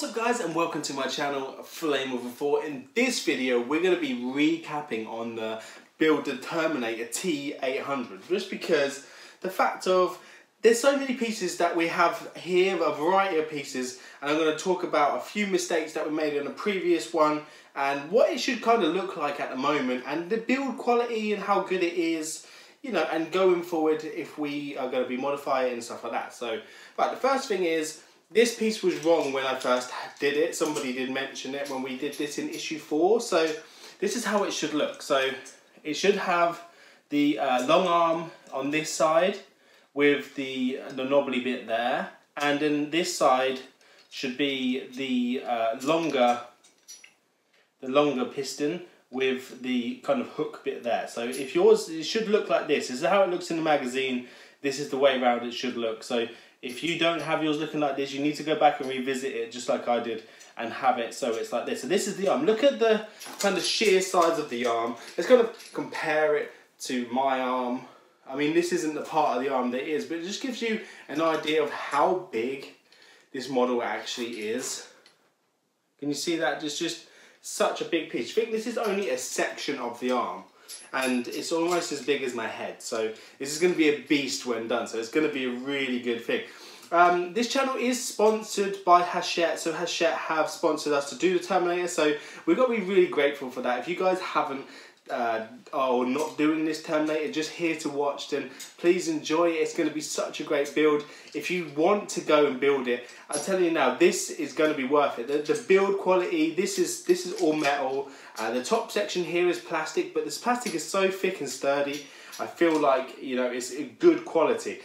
What's up guys and welcome to my channel Flame of a Thought. In this video we're going to be recapping on the build the Terminator T800 just because the fact of there's so many pieces that we have here, a variety of pieces and I'm going to talk about a few mistakes that we made in a previous one and what it should kind of look like at the moment and the build quality and how good it is you know and going forward if we are going to be modifying and stuff like that. So right the first thing is this piece was wrong when I first did it. Somebody did mention it when we did this in issue four. So this is how it should look. So it should have the uh, long arm on this side with the, the knobbly bit there. And then this side should be the uh, longer the longer piston with the kind of hook bit there. So if yours, it should look like this. This is how it looks in the magazine. This is the way around it should look. So if you don't have yours looking like this, you need to go back and revisit it just like I did and have it so it's like this. So this is the arm. Look at the kind of sheer size of the arm. Let's kind of compare it to my arm. I mean, this isn't the part of the arm that is, but it just gives you an idea of how big this model actually is. Can you see that? It's just such a big piece. I think this is only a section of the arm and it's almost as big as my head. So this is going to be a beast when done. So it's going to be a really good thing. Um, this channel is sponsored by Hachette, so Hachette have sponsored us to do the Terminator, so we've got to be really grateful for that. If you guys haven't uh, or not doing this Terminator, just here to watch, then please enjoy it. It's going to be such a great build. If you want to go and build it, I'm telling you now, this is going to be worth it. The, the build quality, this is this is all metal. Uh, the top section here is plastic, but this plastic is so thick and sturdy. I feel like you know it's a good quality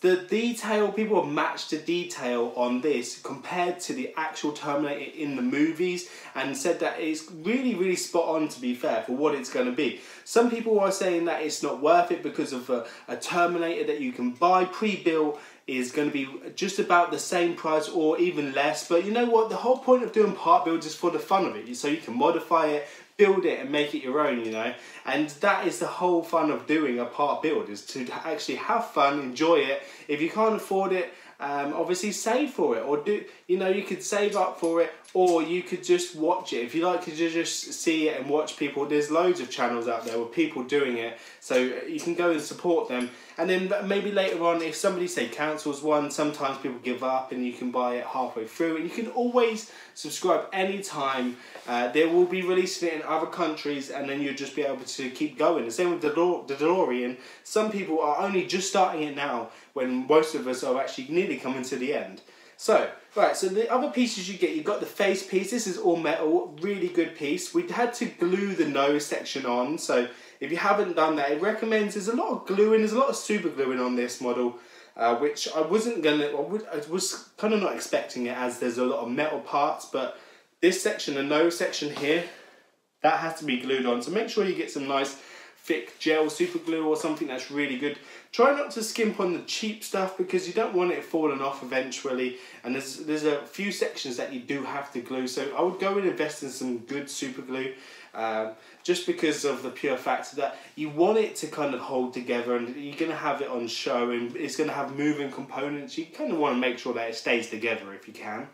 the detail, people have matched the detail on this compared to the actual Terminator in the movies and said that it's really, really spot on to be fair for what it's going to be. Some people are saying that it's not worth it because of a, a Terminator that you can buy pre-built is going to be just about the same price or even less. But you know what? The whole point of doing part builds is for the fun of it. So you can modify it, build it and make it your own, you know. And that is the whole fun of doing a part build is to actually have fun, enjoy it. If you can't afford it, um, obviously save for it or do you know you could save up for it or you could just watch it if you like to just see it and watch people there's loads of channels out there with people doing it so you can go and support them and then maybe later on if somebody say cancels one sometimes people give up and you can buy it halfway through. And you can always subscribe anytime. Uh, they will be releasing it in other countries and then you'll just be able to keep going. The same with the, the DeLorean. Some people are only just starting it now when most of us are actually nearly coming to the end so, right, so the other pieces you get, you've got the face piece. This is all metal, really good piece. We had to glue the nose section on, so if you haven't done that, it recommends, there's a lot of gluing, there's a lot of super gluing on this model, uh, which I wasn't gonna, I, would, I was kind of not expecting it as there's a lot of metal parts, but this section, the nose section here, that has to be glued on. So make sure you get some nice thick gel super glue or something that's really good. Try not to skimp on the cheap stuff because you don't want it falling off eventually. And there's there's a few sections that you do have to glue. So I would go and invest in some good super glue. Um, just because of the pure fact that you want it to kind of hold together and you're going to have it on show and it's going to have moving components. You kind of want to make sure that it stays together if you can.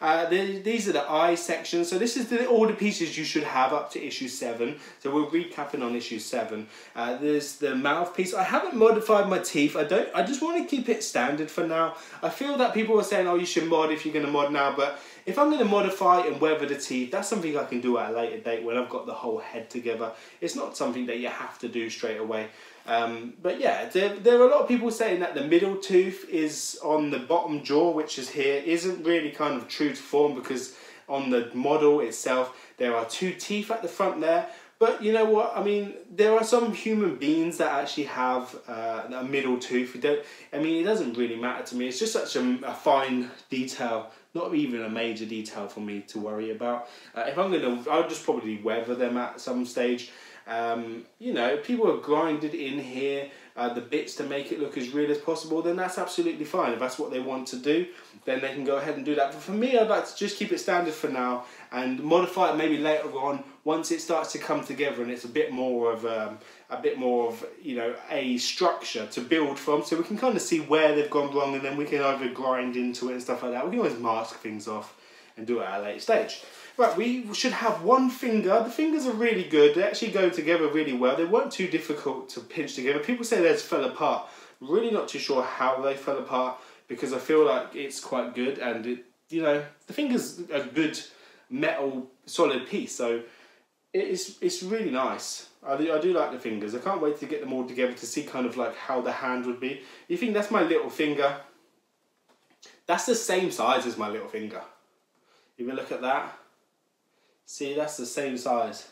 Uh, the, these are the eye sections. So this is the, all the pieces you should have up to issue 7. So we're recapping on issue 7. Uh, there's the mouthpiece. I haven't modified my teeth. I don't. I just want to keep it standard for now. I feel that people are saying, oh, you should mod if you're going to mod now. But if I'm going to modify and weather the teeth, that's something I can do at a later date when I've got the whole head together. It's not something that you have to do straight away. Um, but yeah, there, there are a lot of people saying that the middle tooth is on the bottom jaw, which is here, isn't really kind of true to form because on the model itself, there are two teeth at the front there. But you know what? I mean, there are some human beings that actually have uh, a middle tooth. don't, I mean, it doesn't really matter to me. It's just such a, a fine detail, not even a major detail for me to worry about. Uh, if I'm gonna, I'll just probably weather them at some stage. Um, you know, people have grinded in here uh, the bits to make it look as real as possible, then that's absolutely fine. If that's what they want to do, then they can go ahead and do that. But for me, I'd like to just keep it standard for now and modify it maybe later on once it starts to come together and it's a bit more of um, a bit more of you know a structure to build from so we can kind of see where they've gone wrong and then we can either grind into it and stuff like that we can always mask things off and do it at a later stage. Right, we should have one finger. The fingers are really good. They actually go together really well. They weren't too difficult to pinch together. People say they fell apart. Really not too sure how they fell apart because I feel like it's quite good and it, you know, the finger's a good metal solid piece. So it's it's really nice. I do, I do like the fingers. I can't wait to get them all together to see kind of like how the hand would be. You think that's my little finger? That's the same size as my little finger. If you look at that, see that's the same size.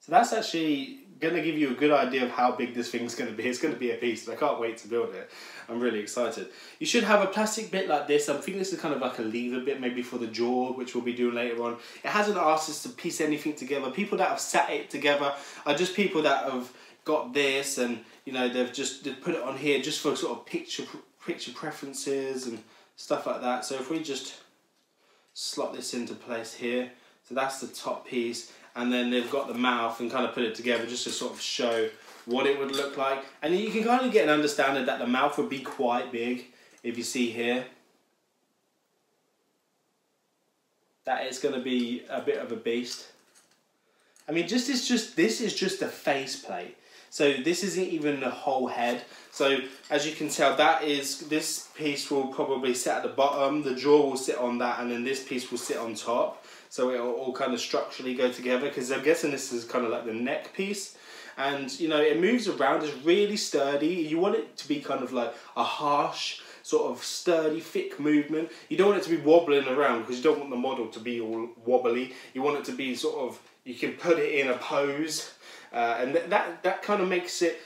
So that's actually going to give you a good idea of how big this thing's going to be. It's going to be a piece, I can't wait to build it. I'm really excited. You should have a plastic bit like this. I think this is kind of like a lever bit maybe for the jaw, which we'll be doing later on. It hasn't asked us to piece anything together. People that have sat it together are just people that have got this and, you know, they've just they've put it on here just for sort of picture, picture preferences and stuff like that. So if we just slot this into place here, so that's the top piece and then they've got the mouth and kind of put it together just to sort of show what it would look like. And you can kind of get an understanding that the mouth would be quite big if you see here. That is going to be a bit of a beast. I mean, just is just this is just a face plate. So this isn't even the whole head. So as you can tell, that is this piece will probably sit at the bottom. The jaw will sit on that, and then this piece will sit on top so it'll all kind of structurally go together because I'm guessing this is kind of like the neck piece. And you know it moves around it's really sturdy. You want it to be kind of like a harsh sort of sturdy thick movement. You don't want it to be wobbling around because you don't want the model to be all wobbly. You want it to be sort of you can put it in a pose. Uh, and th that that kind of makes it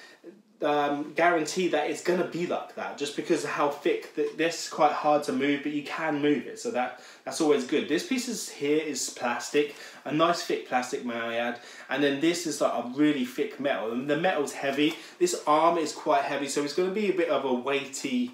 um, guarantee that it's going to be like that just because of how thick this is quite hard to move but you can move it so that that's always good. This piece is here is plastic a nice thick plastic may I add and then this is like a really thick metal and the metal's heavy. This arm is quite heavy so it's going to be a bit of a weighty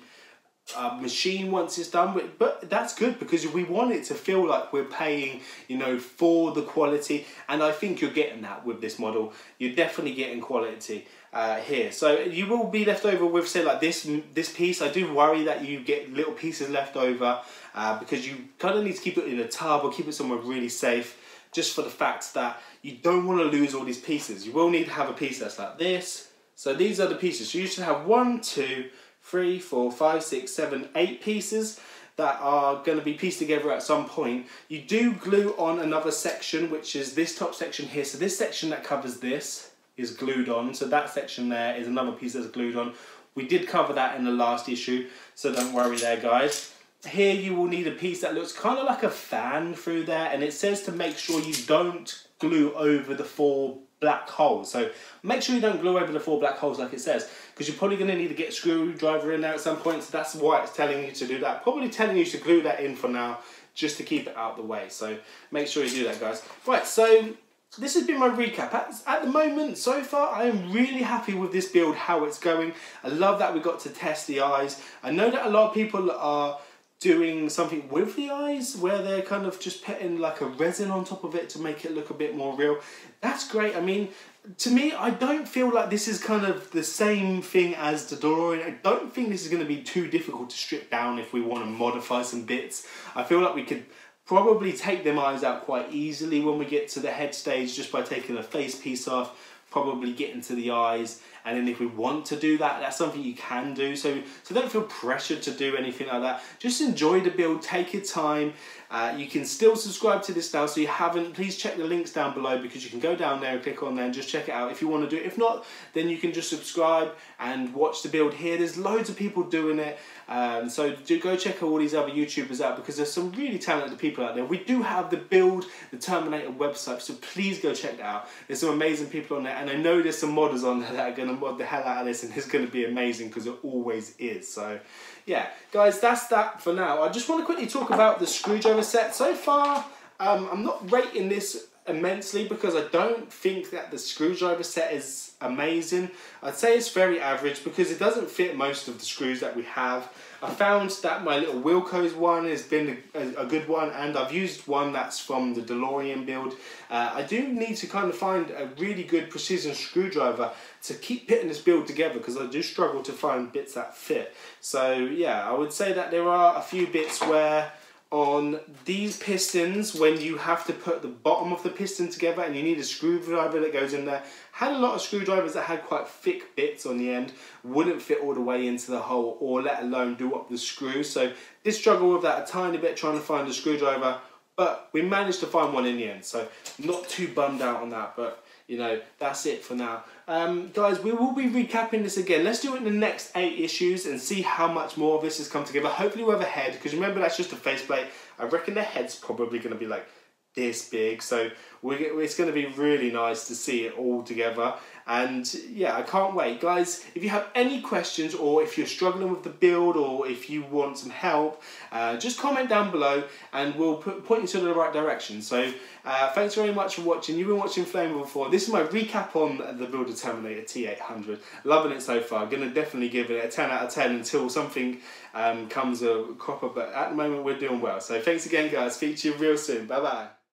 uh, machine once it's done with, but that's good because we want it to feel like we're paying you know for the quality and I think you're getting that with this model you're definitely getting quality uh, here. So you will be left over with say like this this piece. I do worry that you get little pieces left over uh, because you kind of need to keep it in a tub or keep it somewhere really safe just for the fact that you don't want to lose all these pieces. You will need to have a piece that's like this. So these are the pieces. So you should have one, two, three, four, five, six, seven, eight pieces that are going to be pieced together at some point. You do glue on another section, which is this top section here. So this section that covers this is glued on. So that section there is another piece that's glued on. We did cover that in the last issue, so don't worry there, guys. Here you will need a piece that looks kind of like a fan through there, and it says to make sure you don't glue over the four black holes. So make sure you don't glue over the four black holes like it says, because you're probably going to need to get a screwdriver in there at some point, so that's why it's telling you to do that. Probably telling you to glue that in for now, just to keep it out the way. So make sure you do that, guys. Right, so this has been my recap. At, at, the moment, so far, I am really happy with this build, how it's going. I love that we got to test the eyes. I know that a lot of people are doing something with the eyes where they're kind of just putting like a resin on top of it to make it look a bit more real. That's great. I mean, to me, I don't feel like this is kind of the same thing as the DeLorean. I don't think this is going to be too difficult to strip down if we want to modify some bits. I feel like we could probably take them eyes out quite easily when we get to the head stage just by taking the face piece off, probably get into the eyes. And then if we want to do that that's something you can do. So so don't feel pressured to do anything like that. Just enjoy the build. Take your time uh, you can still subscribe to this now so you haven't please check the links down below because you can go down there and click on there and just check it out if you want to do it if not then you can just subscribe and watch the build here there's loads of people doing it um, so do go check all these other YouTubers out because there's some really talented people out there. We do have the Build the Terminator website, so please go check that out. There's some amazing people on there, and I know there's some modders on there that are going to mod the hell out of this, and it's going to be amazing because it always is. So, yeah, guys, that's that for now. I just want to quickly talk about the screwdriver set. So far, um, I'm not rating this immensely because I don't think that the screwdriver set is amazing. I'd say it's very average because it doesn't fit most of the screws that we have. I found that my little Wilko's one has been a, a good one and I've used one that's from the DeLorean build. Uh, I do need to kind of find a really good precision screwdriver to keep putting this build together because I do struggle to find bits that fit. So yeah, I would say that there are a few bits where on these pistons when you have to put the bottom of the piston together and you need a screwdriver that goes in there. Had a lot of screwdrivers that had quite thick bits on the end, wouldn't fit all the way into the hole or let alone do up the screw. So did struggle with that a tiny bit trying to find a screwdriver, but we managed to find one in the end. So not too bummed out on that, but you know, that's it for now. Um, guys, we will be recapping this again. Let's do it in the next eight issues and see how much more of this has come together. Hopefully we have a head, because remember that's just a faceplate. I reckon the head's probably going to be like this big. So it's going to be really nice to see it all together. And yeah, I can't wait. Guys, if you have any questions or if you're struggling with the build or if you want some help, uh, just comment down below and we'll put, point you to the right direction. So uh, thanks very much for watching. You've been watching Flame before. This is my recap on the Build the Terminator T800. Loving it so far. Gonna definitely give it a 10 out of 10 until something um, comes a cropper. But at the moment, we're doing well. So thanks again, guys. Speak to you real soon. Bye bye.